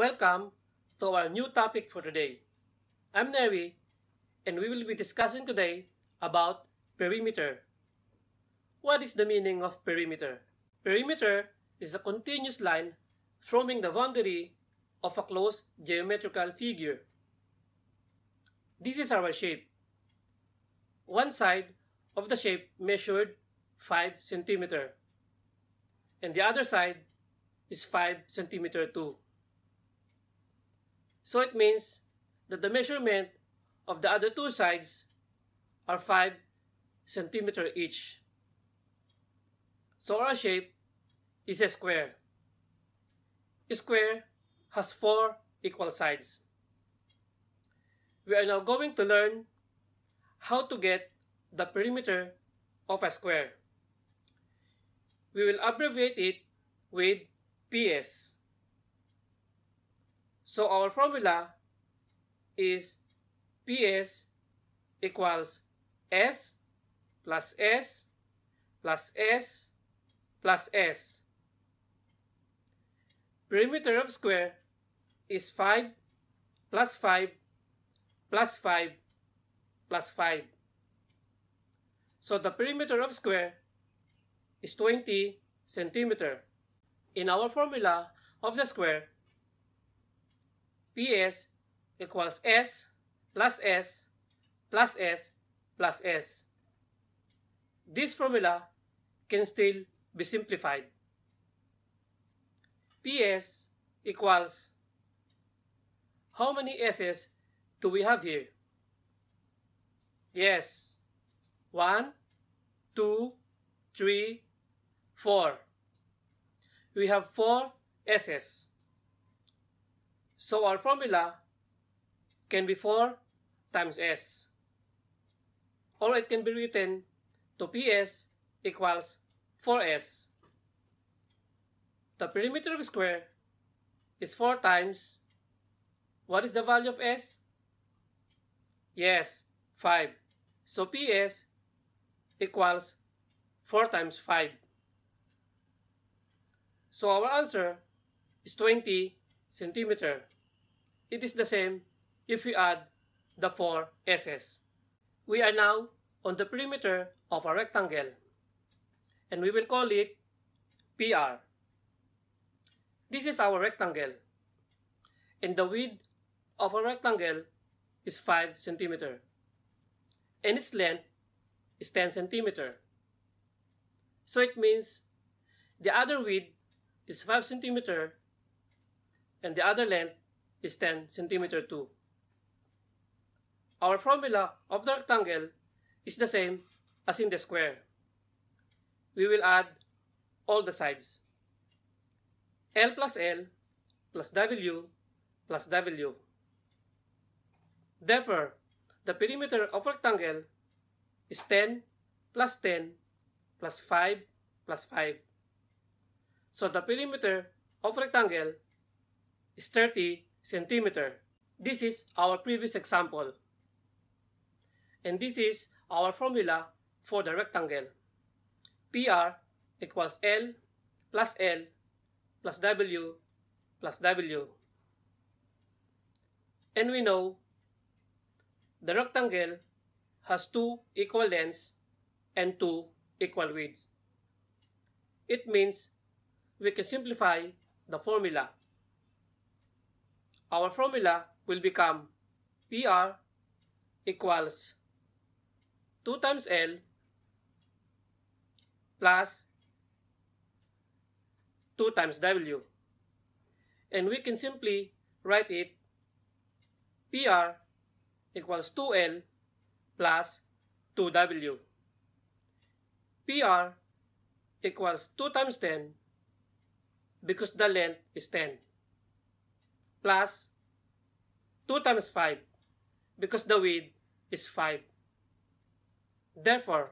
Welcome to our new topic for today. I'm Neri, and we will be discussing today about perimeter. What is the meaning of perimeter? Perimeter is a continuous line forming the boundary of a closed geometrical figure. This is our shape. One side of the shape measured 5 cm and the other side is 5 cm too. So it means that the measurement of the other two sides are 5 cm each. So our shape is a square. A square has four equal sides. We are now going to learn how to get the perimeter of a square. We will abbreviate it with PS. So our formula is PS equals S plus S plus S plus S. Perimeter of square is 5 plus 5 plus 5 plus 5. So the perimeter of square is 20 centimeter. In our formula of the square, PS equals S plus S plus S plus S. This formula can still be simplified. PS equals how many S's do we have here? Yes. One, two, three, four. We have four S's. So our formula can be 4 times S. Or it can be written to PS equals 4S. The perimeter of a square is 4 times, what is the value of S? Yes, 5. So PS equals 4 times 5. So our answer is 20 centimeter. It is the same if we add the four S's. We are now on the perimeter of a rectangle and we will call it PR. This is our rectangle and the width of a rectangle is 5 centimeter and its length is 10 centimeter. So it means the other width is 5 centimeter and the other length is 10 centimeter too. Our formula of the rectangle is the same as in the square. We will add all the sides. L plus L plus W plus W. Therefore, the perimeter of rectangle is 10 plus 10 plus 5 plus 5. So the perimeter of rectangle is 30 centimeter. This is our previous example. And this is our formula for the rectangle. PR equals L plus L plus W plus W. And we know the rectangle has two equal lengths and two equal widths. It means we can simplify the formula our formula will become PR equals 2 times L plus 2 times W. And we can simply write it PR equals 2L plus 2W. PR equals 2 times 10 because the length is 10 plus 2 times 5 because the width is 5. Therefore,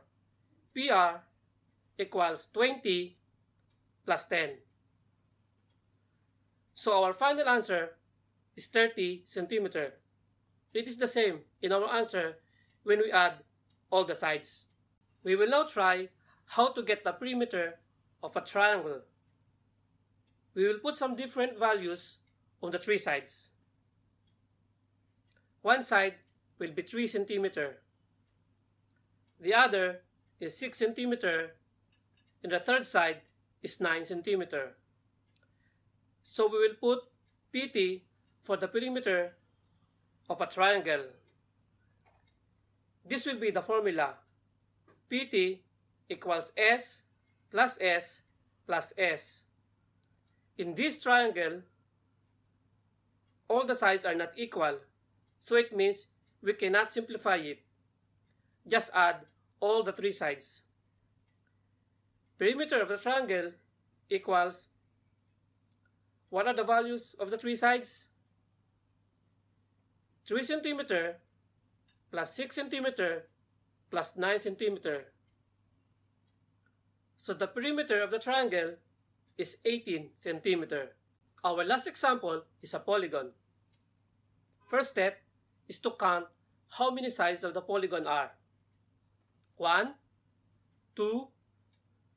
PR equals 20 plus 10. So our final answer is 30 centimeter. It is the same in our answer when we add all the sides. We will now try how to get the perimeter of a triangle. We will put some different values on the three sides. One side will be 3 centimeter. The other is 6 centimeter and the third side is 9 centimeter. So we will put PT for the perimeter of a triangle. This will be the formula. PT equals S plus S plus S. In this triangle, all the sides are not equal, so it means we cannot simplify it. Just add all the three sides. Perimeter of the triangle equals what are the values of the three sides? 3 centimeter plus 6 centimeter plus 9 centimeter. So the perimeter of the triangle is 18 centimeter. Our last example is a polygon. First step is to count how many sides of the polygon are. 1, 2,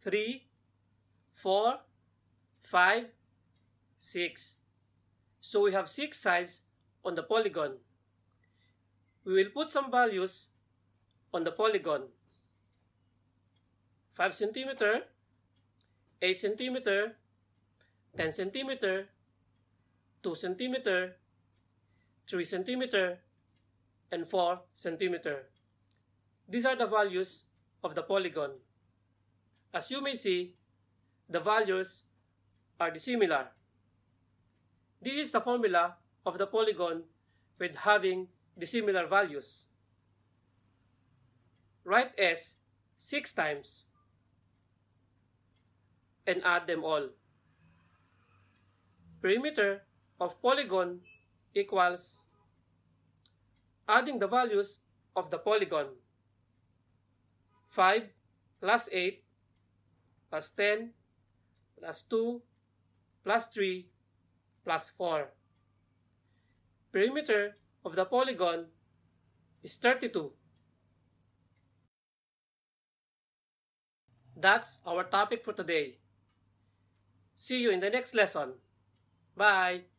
3, 4, 5, 6. So we have 6 sides on the polygon. We will put some values on the polygon. 5 centimeter, 8 centimeter, 10 centimeter, 2 centimeter, 3 centimeter, and 4 centimeter. These are the values of the polygon. As you may see, the values are dissimilar. This is the formula of the polygon with having dissimilar values. Write S 6 times and add them all. Perimeter of polygon equals adding the values of the polygon 5 plus 8 plus 10 plus 2 plus 3 plus 4. Perimeter of the polygon is 32. That's our topic for today. See you in the next lesson. Bye!